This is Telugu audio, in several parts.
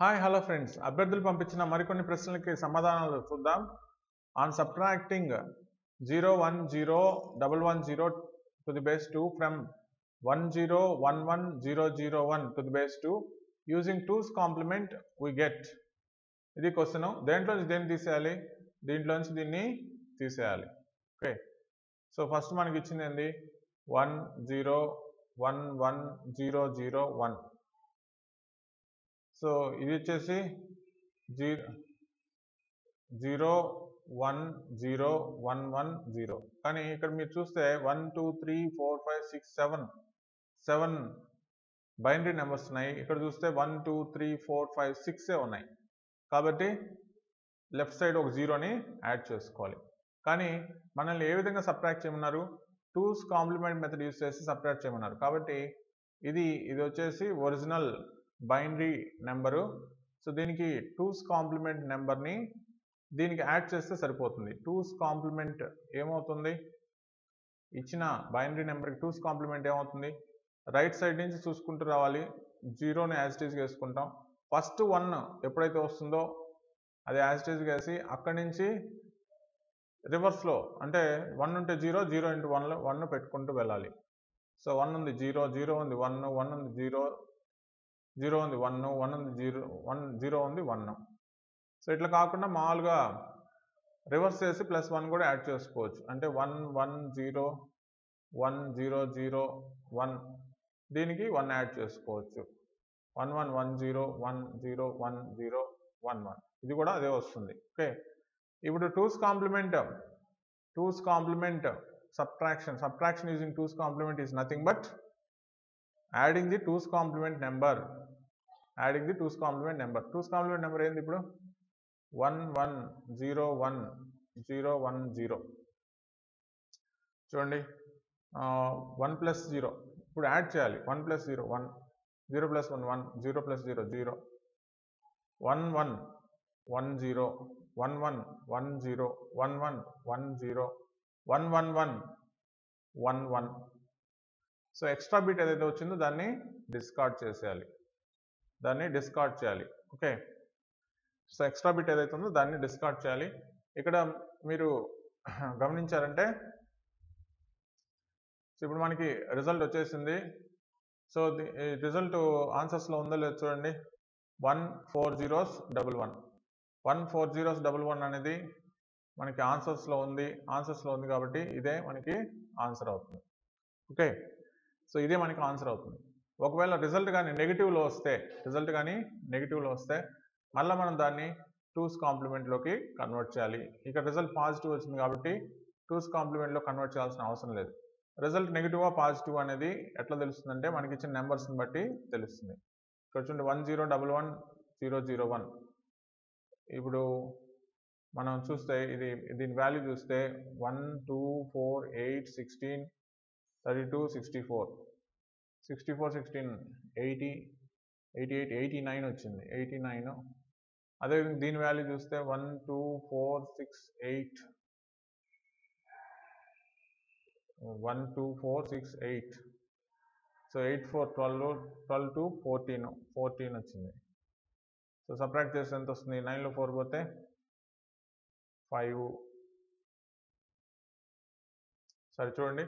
హాయ్ హలో ఫ్రెండ్స్ అభ్యర్థులు పంపించిన మరికొన్ని ప్రశ్నలకి సమాధానాలు చూద్దాం. On subtracting zero one zero double one zero to the base two from one zero one one zero zero one to the base two using two's complement we get ఇది క్వశ్చన్ దేంట్లోంచి దేన్ని తీసేయాలి? దీంట్లోంచి దీన్ని తీసేయాలి. ఓకే సో ఫస్ట్ మనకి ఇచ్చింది ఏంది? One zero one one zero zero one so ఇది వచ్చేసి zero zero one zero one one zero. కానీ ఇక్కడ మీరు చూస్తే one two three four five six seven seven binary numbers ఉన్నాయి. ఇక్కడ చూస్తే one two three four five సిక్సే ఉన్నాయి. కాబట్టి లెఫ్ట్ సైడ్ ఒక జీరోని యాడ్ చేసుకోవాలి. కానీ మనల్ని ఏ విధంగా సబ్ట్రాక్ట్ చేయమన్నారు? టూస్ కాంప్లిమెంట్ మెథడ్ యూస్ చేసి సబ్ట్రాక్ట్ చేయమన్నారు. కాబట్టి ఇది ఇది వచ్చేసి ఒరిజినల్ బైనరీ నెంబరు. సో దీనికి టూస్ కాంప్లిమెంట్ నెంబర్ని దీనికి యాడ్ చేస్తే సరిపోతుంది. టూస్ కాంప్లిమెంట్ ఏమవుతుంది? ఇచ్చిన బైనరీ నెంబర్కి టూస్ కాంప్లిమెంట్ ఏమవుతుంది? రైట్ సైడ్ నుంచి చూసుకుంటూ రావాలి. జీరోని యాజిటీజ్గా వేసుకుంటాం. ఫస్ట్ వన్ ఎప్పుడైతే వస్తుందో అది యాజిటీజ్గా వేసి అక్కడి నుంచి రివర్స్లో అంటే వన్ ఉంటే జీరో జీరో ఇంటూ వన్లో వన్ పెట్టుకుంటూ వెళ్ళాలి. సో వన్ ఉంది జీరో జీరో ఉంది వన్ వన్ ఉంది జీరో జీరో ఉంది వన్ వన్ ఉంది జీరో వన్ జీరో ఉంది వన్ సో ఇట్లా కాకుండా మామూలుగా రివర్స్ చేసి ప్లస్ వన్ కూడా యాడ్ చేసుకోవచ్చు. అంటే one one zero one zero zero one దీనికి వన్ యాడ్ చేసుకోవచ్చు. One one one zero one zero one zero one one ఇది కూడా అదే వస్తుంది. ఓకే ఇప్పుడు two's complement two's complement subtraction subtraction using two's complement is nothing but adding the two's complement number adding the two's complement number two's complement number ఏంది ఇప్పుడు? One one zero one zero one zero చూడండి. వన్ ప్లస్ జీరో ఇప్పుడు యాడ్ చేయాలి. One plus zero one zero plus one one zero plus zero zero one one one zero one one one zero one one one zero one one one one one so extra bit ఏదైతే వచ్చిందో దాన్ని డిస్కార్డ్ చేసేయాలి. దాన్ని డిస్కార్డ్ చేయాలి. ఓకే సో ఎక్స్ట్రా బిట్ ఏదైతే ఉందో దాన్ని డిస్కార్డ్ చేయాలి. ఇక్కడ మీరు గమనించారంటే సో ఇప్పుడు మనకి రిజల్ట్ వచ్చేసింది. సో రిజల్ట్ ఆన్సర్స్లో ఉందో లేదో చూడండి. One four zeros double one one four zeros double one అనేది మనకి ఆన్సర్స్లో ఉంది. ఆన్సర్స్లో ఉంది కాబట్టి ఇదే మనకి ఆన్సర్ అవుతుంది. ఓకే సో ఇదే మనకి ఆన్సర్ అవుతుంది. ఒకవేళ రిజల్ట్ కానీ నెగిటివ్లో వస్తే రిజల్ట్ కానీ నెగిటివ్లో వస్తే మళ్ళీ మనం దాన్ని టూస్ కాంప్లిమెంట్లోకి కన్వర్ట్ చేయాలి. ఇక రిజల్ట్ పాజిటివ్ వచ్చింది కాబట్టి టూస్ కాంప్లిమెంట్లో కన్వర్ట్ చేయాల్సిన అవసరం లేదు. రిజల్ట్ నెగిటివా పాజిటివ్ అనేది ఎట్లా తెలుస్తుందంటే మనకి ఇచ్చిన నెంబర్స్ని బట్టి తెలుస్తుంది. ఇక్కడ చూడండి one zero double one zero zero one. ఇప్పుడు మనం చూస్తే ఇది దీని వాల్యూ చూస్తే one two four eight sixteen thirty two sixty four sixty four sixteen eighty eighty eight eighty nine వచ్చింది. ఎయిటీ నైన్ అదేవిధంగా దీని వాల్యూ చూస్తే one two four six eight one two four six eight so eight four twelve twelve to fourteen fourteen వచ్చింది. సో సపరేట్ చేస్తే ఎంత వస్తుంది? నైన్లో ఫోర్ పోతే ఫైవ్ సరే చూడండి.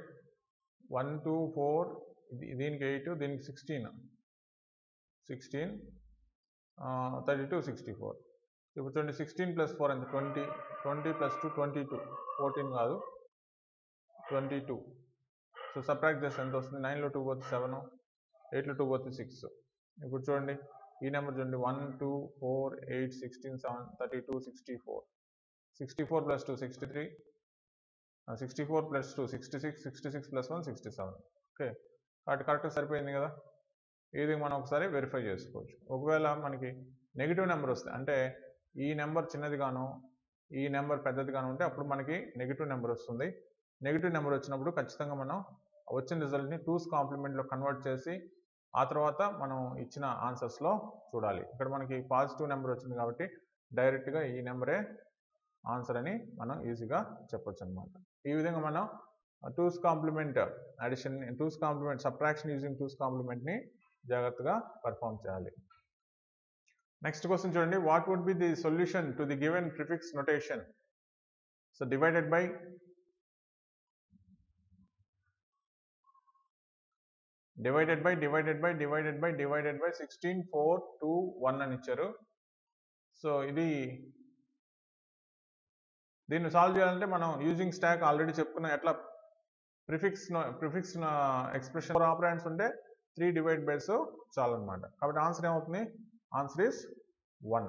వన్ టూ ఫోర్ దీనికి ఎయిట్ దీనికి sixteen. Sixteen thirty two sixty four ఇప్పుడు చూడండి సిక్స్టీన్ ప్లస్ ఫోర్ ఎంత? Twenty. Twenty plus two twenty two fourteen కాదు. ట్వంటీ టూ సో సబ్ట్రాక్ట్ చేస్తే ఎంత వస్తుంది? నైన్లో టూ పోతే సెవెన్. ఎయిట్లో టూ పోతే సిక్స్. ఇప్పుడు చూడండి ఈ నెంబర్ చూడండి. One two four eight sixteen seven thirty two sixty four sixty four plus two sixty three sixty four plus two sixty six sixty six plus one sixty seven okay కాబట్టి కరెక్ట్గా సరిపోయింది కదా? ఇది మనం ఒకసారి వెరిఫై చేసుకోవచ్చు. ఒకవేళ మనకి నెగిటివ్ నెంబర్ వస్తే అంటే ఈ నెంబర్ చిన్నదిగాను ఈ నెంబర్ పెద్దదిగాను ఉంటే అప్పుడు మనకి నెగిటివ్ నెంబర్ వస్తుంది. నెగిటివ్ నెంబర్ వచ్చినప్పుడు ఖచ్చితంగా మనం వచ్చిన రిజల్ట్ని టూస్ కాంప్లిమెంట్లో కన్వర్ట్ చేసి ఆ తర్వాత మనం ఇచ్చిన ఆన్సర్స్లో చూడాలి. ఇక్కడ మనకి పాజిటివ్ నెంబర్ వచ్చింది కాబట్టి డైరెక్ట్గా ఈ నెంబరే ఆన్సర్ అని మనం ఈజీగా చెప్పొచ్చు అనమాట ఈ విధంగా మనం two's complement addition two's complement subtraction using two's కాంప్లిమెంట్ని జాగ్రత్తగా పర్ఫామ్ చేయాలి. నెక్స్ట్ క్వశ్చన్ చూడండి. What would be the solution to the given prefix notation so divided by divided by divided by divided by divided by sixteen four two one అని ఇచ్చారు. సో ఇది దీన్ని సాల్వ్ చేయాలంటే మనం యూజింగ్ స్టాక్ ఆల్రెడీ చెప్పుకున్నాం ఎట్లా ప్రిఫిక్స్ ప్రిఫిక్స్ ఎక్స్ప్రెషన్ ఫోర్ ఉంటే త్రీ డివైడ్ బైస్ చాలన్నమాట. కాబట్టి ఆన్సర్ ఏమవుతుంది? Answer is one